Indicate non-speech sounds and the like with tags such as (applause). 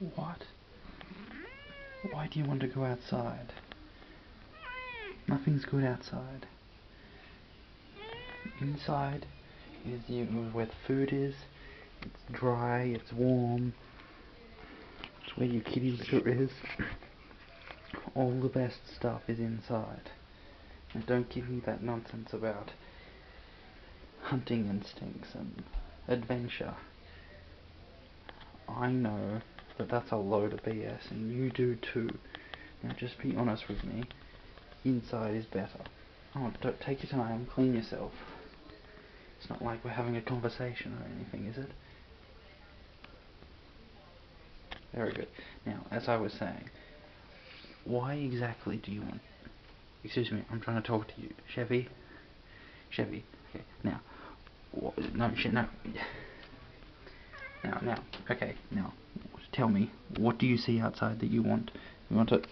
Why do you want to go outside? Nothing's good outside. Inside is you where the food is. It's dry. It's warm. It's where your kitty litter is. All the best stuff is inside. And don't give me that nonsense about hunting instincts and adventure. I know that that's a load of BS, and you do too. Now just be honest with me. Inside is better. Oh, don't take your time, clean yourself. It's not like we're having a conversation or anything, is it? Very good. Now, as I was saying, why exactly do you want... Excuse me, I'm trying to talk to you. Chevy? Chevy. Okay, now. What, no, shit, no. (laughs) Now, now, okay, now, tell me, what do you see outside that you want? You want it?